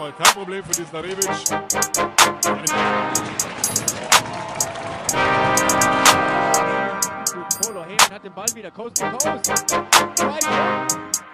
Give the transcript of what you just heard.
dem Fall kein Problem für diesen Rebic. Polo Heyman hat den Ball wieder Coast to Coast. Strike.